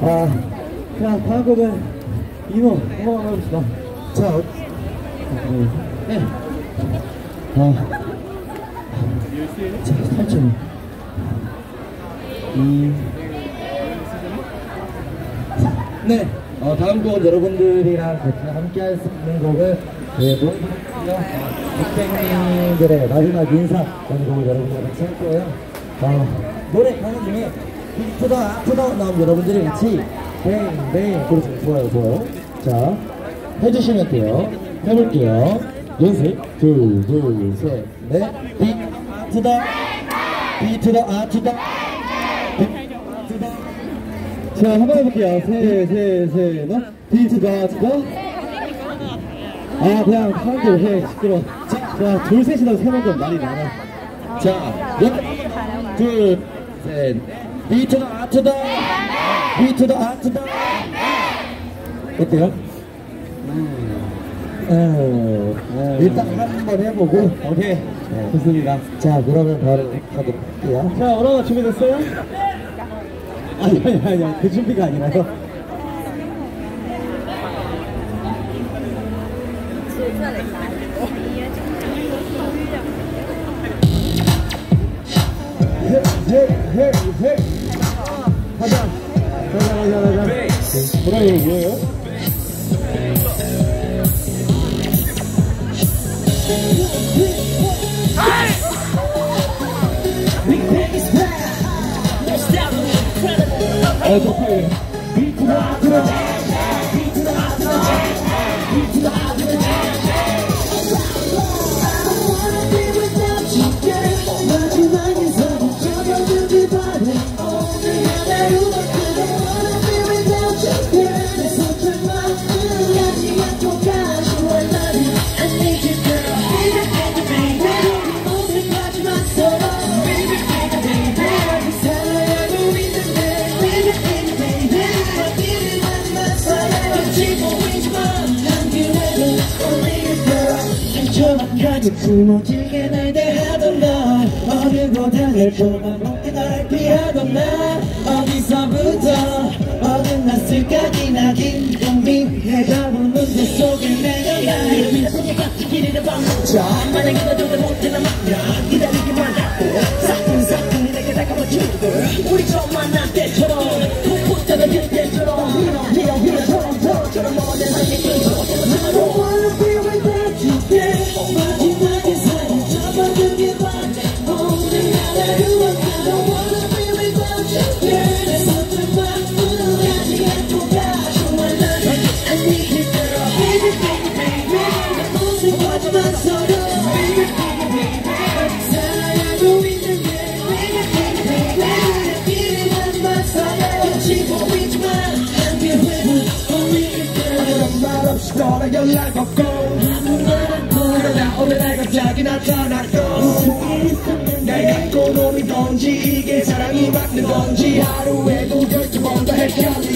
아, 자, 다음 곡은 이노 한번 해봅시다. 자, 어, 네. 아, 자, 3점. 이, 네. 어, 다음 곡은 여러분들이랑 같이 함께 할 수 있는 곡은 네, 학생님들의 마지막 인사라는 곡을 여러분들과 같이 할 거예요. 어, 노래 가는 중에 비트다 아프다 나오면 여러분들이 같이 뱅뱅. 그렇죠. 좋아요 좋아요. 자 해주시면 돼요. 해볼게요. 연습. 둘둘셋넷. 비트다. 비트다 아프다. 비트다. 자 한번 해볼게요. 세세세넷. 비트다 아프다. 아 그냥 사람들 해. 시끄러 자, 자 둘셋이라고 세번 좀 말이 많아 자 넷, 둘, 셋 비트다 아트다. 비트다 아트다. 어때요? 어, 어, 일단 한번 해보고. 오케이. 네, 좋습니다. 자 그러면 바로 가도록 할게요. 자 오라가 준비됐어요? 아니 아니 아니, 그 준비가 아니라요 오라 이거 뭐예요? 아, 좋다. 비트다, 숨어지게 날 대하던 날 당할 뻔한 못게 날 피하던 날 어디서부터 어긋났을까 기나긴 고민해가보는 데 속에 내가 날 믿어보니까 길이를 반복자 만약에 너도 못되나 말야 떠나 연락 없고 그러다 어느 날 갑자기 나타났고 날 갖고 노는 건지 이게 사랑이 맞는 건지 하루에도 열두 번더 헷갈리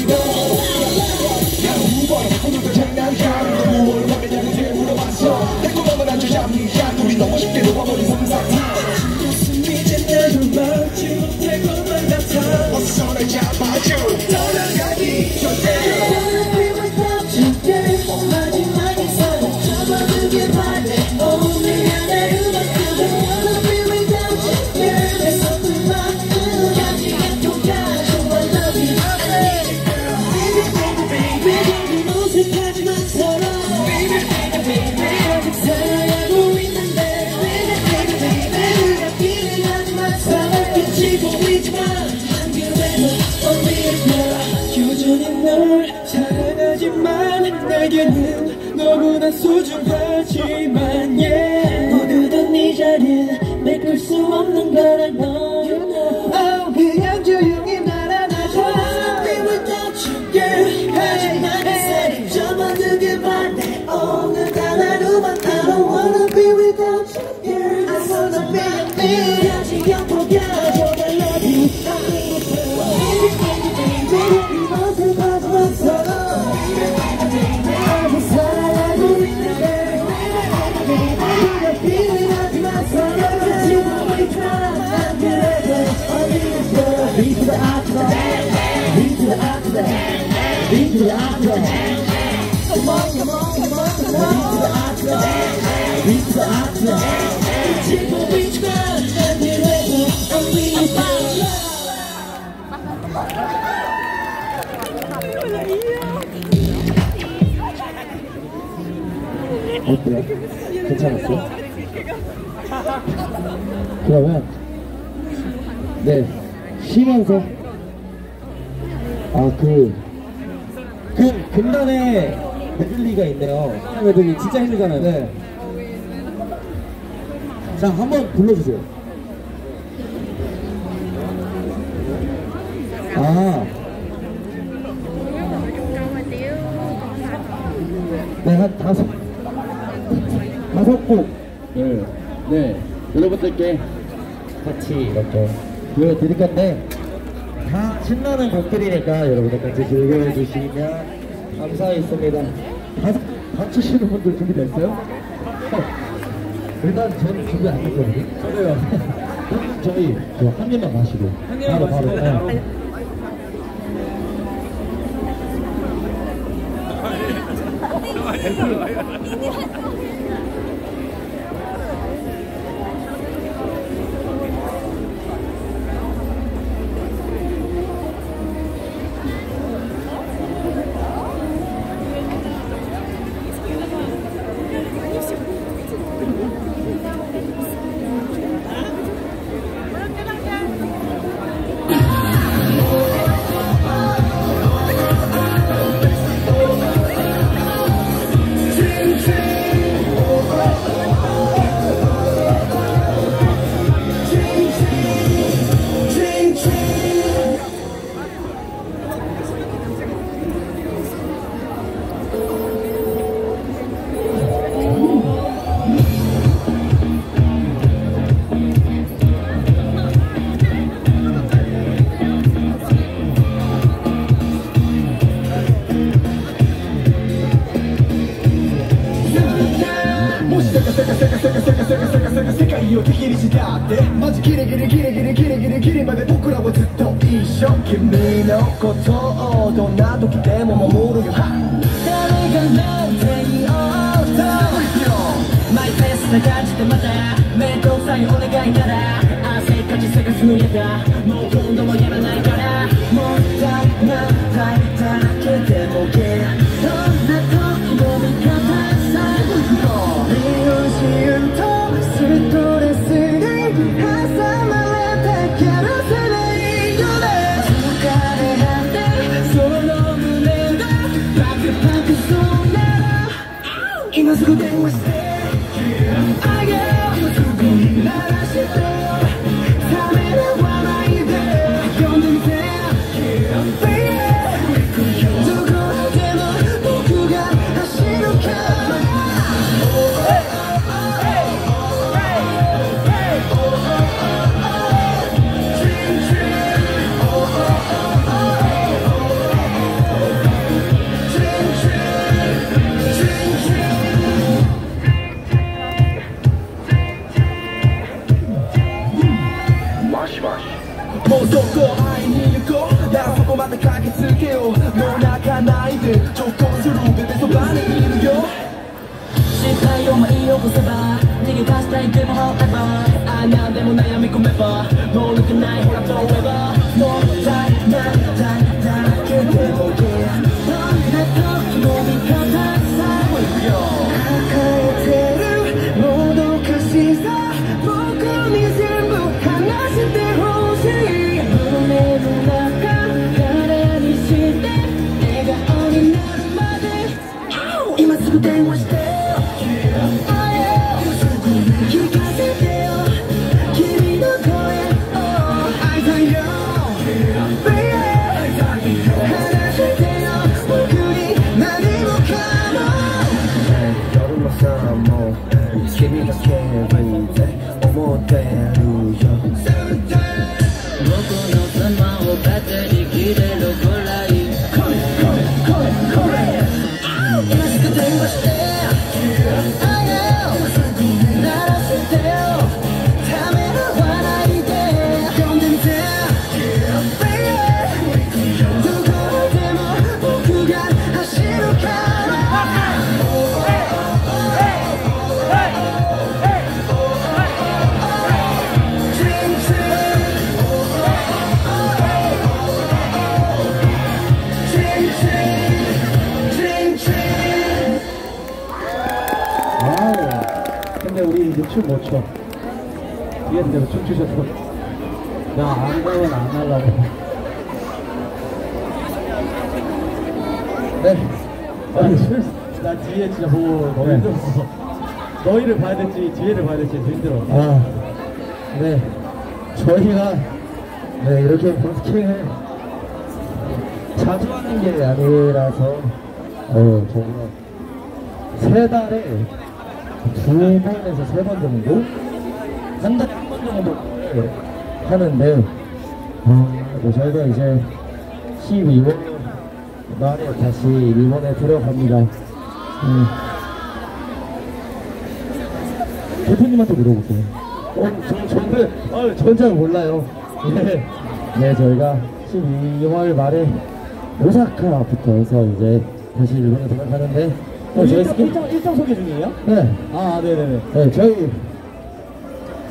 소중하지만 yeah 모두던 네 자리에 메꿀 수 없는 걸 알고 어때요? 괜찮았어요? 그러면 네 쉬면서 아그 그 금단에 메들리가 있네요. 메들리 진짜 힘들잖아요. 네. 자 한번 불러주세요. 아. 네, 한 다섯, 다섯 곡을, 네, 여러분들께 같이 이렇게 보여드릴 건데, 다 신나는 곡들이니까 여러분들 같이 즐겨주시면 감사하겠습니다. 다, 다치시는 분들 준비됐어요? 어, 일단 저는 준비 안 했거든요. 저도요. 저희 저한 개만 마시고. 한 개만 바로, 마시고. 바로, 네. 마이 페스를 가질 때마다 내 동상이 오늘가 있나라 아세까지 색을 스누렸다 모두 너무 예만 Eu não sei. 君だけビて思ってるよ。僕の様を糧に切れる頃 춤못 춰. 내가 춤추셔서. 나안 가면 안 하려고. 네. 아니, 술, 나 뒤에 진짜 보고 너무 네. 힘들었어. 너희를 봐야 될지, 뒤에를 봐야 될지 힘들어. 아, 네. 저희가 네, 이렇게 버스킹을 자주 하는 게 아니라서 어, 정말 세 달에 두 번에서 세 번 정도? 한 달에 한 번 정도 하는데 어, 뭐 저희가 이제 12월 말에 다시 일본에 들어갑니다. 음. 대표님한테 물어볼게요. 어, 저, 저는, 어, 전잘 몰라요. 네. 네, 저희가 12월 말에 오사카부터 해서 이제 다시 일본에 돌아가는데, 어, 저희 스키, 일정, 일정 소개 중이에요? 네, 아, 네네네. 네, 저희,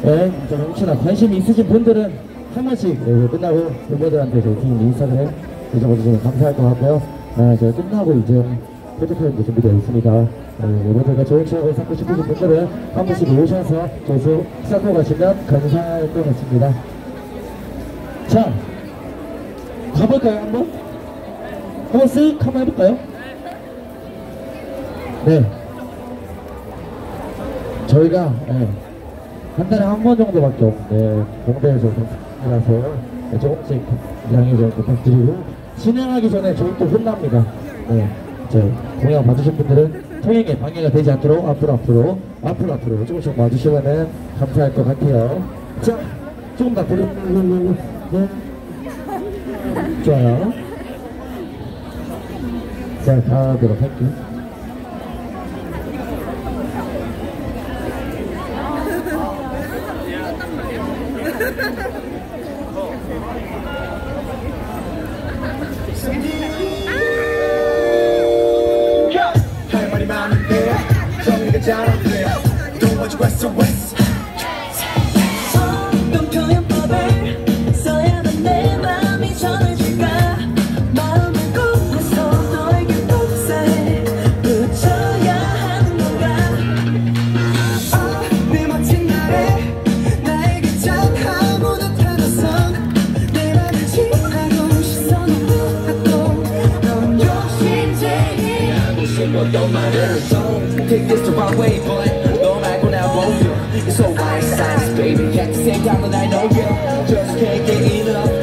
네, 좀 혹시나 관심 있으신 분들은 한 번씩 네, 끝나고 멤버들한테 저희 팀 인스타그램 잊어봐주시면 감사할 것 같고요. 네, 저희 끝나고 이제 포토타임도 준비되어 있습니다. 네, 멤버들과 좋은 추억을 쌓고 싶으신 분들은 한 번씩 오셔서 저희 수 쌓고 가시면 감사할 것 같습니다. 자, 가볼까요, 한번? 한번 쓱 한번 해볼까요? 네. 저희가 예, 한 달에 한 번 정도밖에 없는데 공대에서 라서 조금씩 양해 좀 부탁드리고 진행하기 전에 저희 또 혼납니다. 네, 저 공연 봐주신 분들은 통행에 방해가 되지 않도록 앞으로 앞으로 앞으로 앞으로 조금씩 와주시면 감사할 것 같아요. 자, 조금 더 부르 네. 좋아요. 자, 가도록 할게요. 정리가 잘안 돼. Don't want you 것도 말을 Don't take this the wrong way but 너 말고 나 보여 It's so white size baby At the same time that I know you Just can't get enough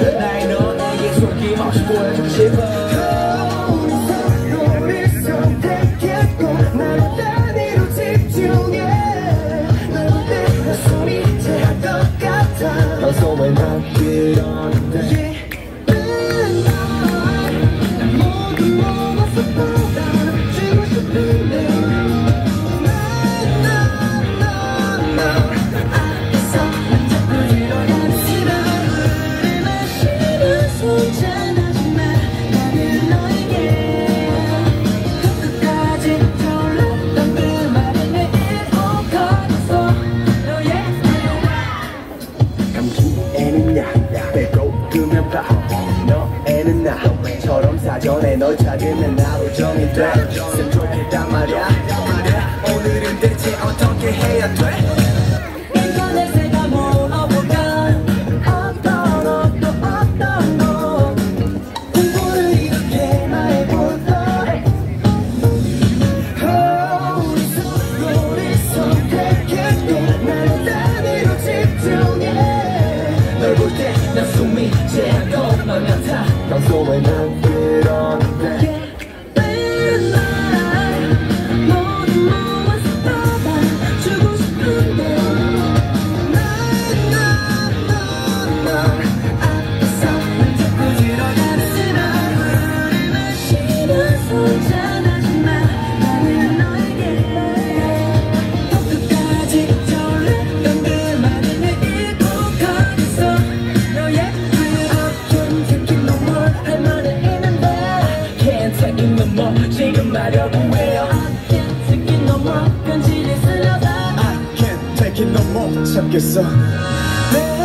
No more 참겠어 내